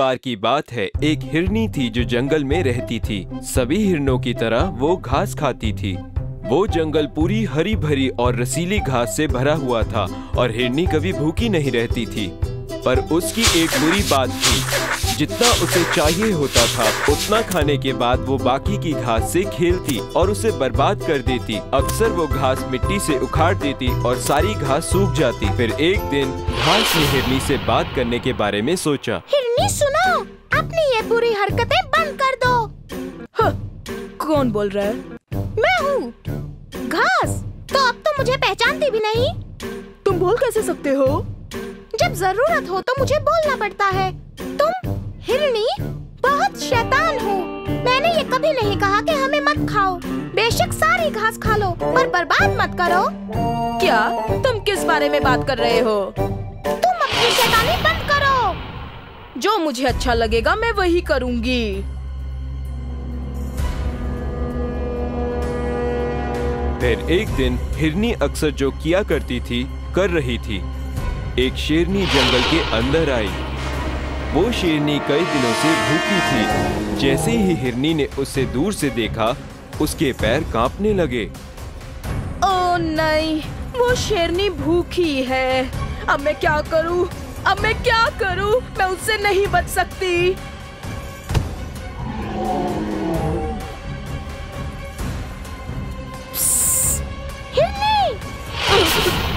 बार की बात है, एक हिरनी थी जो जंगल में रहती थी। सभी हिरनों की तरह वो घास खाती थी। वो जंगल पूरी हरी भरी और रसीली घास से भरा हुआ था और हिरनी कभी भूखी नहीं रहती थी। पर उसकी एक बुरी बात थी, जितना उसे चाहिए होता था, उतना खाने के बाद वो बाकी की घास से खेलती और उसे बर्बाद कर देती। अक्सर वो घास मिट्टी से उखाड़ देती और सारी घास सूख जाती। फिर एक दिन घास ने हिरनी से बात करने के बारे में सोचा। हिरनी, सुनो। अपनी ये बुरी हरकतें बंद कर दो। हाँ, कौन बोल रहा है? मैं हूँ। घास तो अब तो मुझे पहचानती भी नहीं। तुम बोल कैसे सकते हो? जब ज़रूरत हो तो मुझे बोलना पड़ता है। तुम हिरनी बहुत शैतान हो। मैंने ये कभी नहीं कहा कि हमें मत खाओ। बेशक सारी घास खा लो पर बर्बाद मत करो। क्या? तुम किस बारे में बात कर रहे हो? तुम अपनी शैतानी जो मुझे अच्छा लगेगा मैं वही करूँगी। फिर एक दिन हिरनी अक्सर जो किया करती थी कर रही थी। एक शेरनी जंगल के अंदर आई। वो शेरनी कई दिनों से भूखी थी। जैसे ही हिरनी ने उसे दूर से देखा उसके पैर कांपने लगे। ओ नहीं वो शेरनी भूखी है। अब मैं क्या करूँ? अब मैं क्या करूँ? मैं उससे नहीं बच सकती।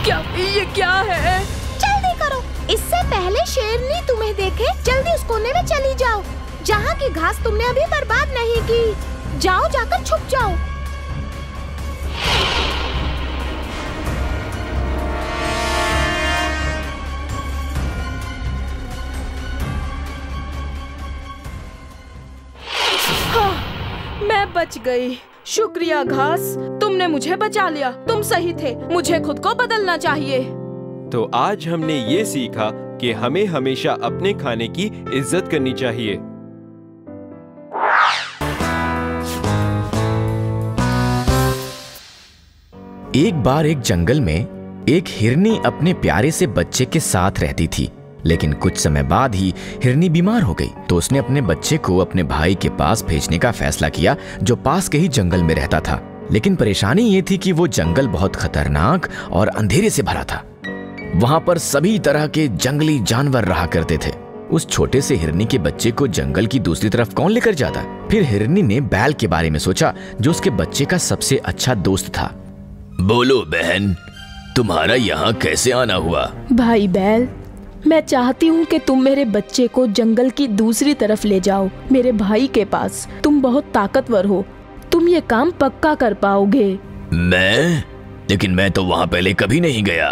क्या ये क्या है? जल्दी करो। इससे पहले शेरनी तुम्हें देखे जल्दी उस कोने में चली जाओ। जहाँ की घास तुमने अभी बर्बाद नहीं की। जाओ जाकर छुप जाओ। मैं बच गई। शुक्रिया घास। तुमने मुझे बचा लिया। तुम सही थे। मुझे खुद को बदलना चाहिए। तो आज हमने ये सीखा कि हमें हमेशा अपने खाने की इज़्ज़त करनी चाहिए। एक बार एक जंगल में एक हिरनी अपने प्यारे से बच्चे के साथ रहती थी। लेकिन कुछ समय बाद ही हिरनी बीमार हो गई। तो उसने अपने बच्चे को अपने भाई के पास भेजने का फैसला किया, जो पास के ही जंगल में रहता था। लेकिन परेशानी ये थी कि वो जंगल बहुत खतरनाक और अंधेरे से भरा था। वहाँ पर सभी तरह के जंगली जानवर रहा करते थे। उस छोटे से हिरनी के बच्चे को जंगल की दूसरी तरफ़ कौन लेकर जाता? फिर हिरनी ने बैल के बारे में सोचा, जो उसके बच्चे का सबसे अच्छा दोस्त था। बोलो बहन, तुम्हारा यहाँ कैसे आना हुआ? भाई बैल मैं चाहती हूँ कि तुम मेरे बच्चे को जंगल की दूसरी तरफ़ ले जाओ मेरे भाई के पास। तुम बहुत ताकतवर हो। तुम ये काम पक्का कर पाओगे। मैं? लेकिन मैं तो वहाँ पहले कभी नहीं गया।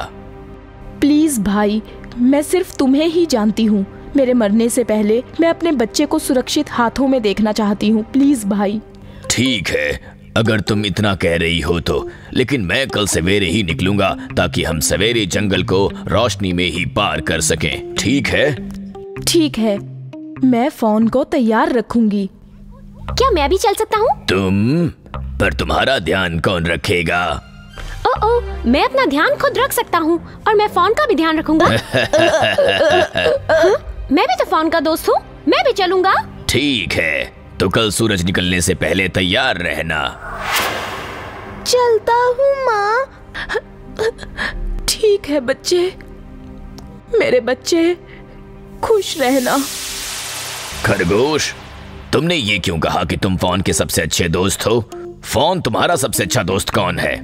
प्लीज़ भाई मैं सिर्फ़ तुम्हें ही जानती हूँ। मेरे मरने से पहले मैं अपने बच्चे को सुरक्षित हाथों में देखना चाहती हूँ। प्लीज़ भाई। ठीक है अगर तुम इतना कह रही हो तो। लेकिन मैं कल सवेरे ही निकलूँगा ताकि हम सवेरे जंगल को रोशनी में ही पार कर सकें। ठीक है? ठीक है। मैं फ़ोन को तैयार रखूँगी। क्या मैं भी चल सकता हूँ? तुम? पर तुम्हारा ध्यान कौन रखेगा? ओ ओ मैं अपना ध्यान खुद रख सकता हूँ और मैं फ़ोन का भी ध्यान रखूँगा? मैं भी तो फ़ोन का दोस्त हूँ। मैं भी चलूँगा। ठीक है। तो कल सूरज निकलने से पहले तैयार रहना। चलता हूँ माँ। ठीक है बच्चे। मेरे बच्चे खुश रहना। खरगोश तुमने ये क्यों कहा कि तुम फ़ोन के सबसे अच्छे दोस्त हो? फ़ोन तुम्हारा सबसे अच्छा दोस्त कौन है?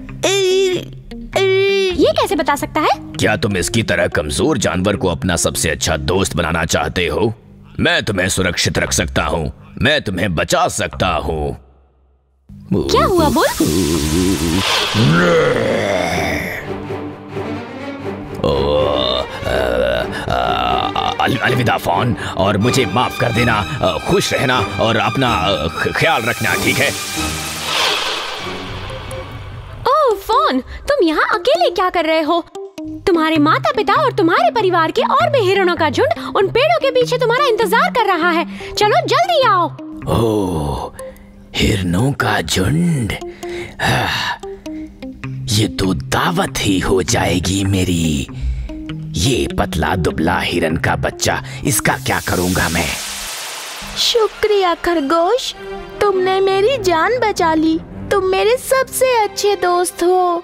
ये कैसे बता सकता है? क्या तुम इसकी तरह कमज़ोर जानवर को अपना सबसे अच्छा दोस्त बनाना चाहते हो? मैं तुम्हें सुरक्षित रख सकता हूँ। मैं तुम्हें बचा सकता हूँ। क्या हुआ बोल? अलविदा फ़ोन और मुझे माफ़ कर देना खुश रहना और अपना ख्याल रखना ठीक है? ओह फ़ोन तुम यहाँ अकेले क्या कर रहे हो? तुम्हारे माता पिता और तुम्हारे परिवार के और भी हिरणों का झुंड उन पेड़ों के पीछे तुम्हारा इंतज़ार कर रहा है। चलो जल्दी आओ। ओह हिरणों का झुंड। ये तो दावत ही हो जाएगी मेरी। ये पतला दुबला हिरन का बच्चा इसका क्या करूँगा मैं? शुक्रिया खरगोश। तुमने मेरी जान बचा ली। तुम मेरे सबसे अच्छे दोस्त हो।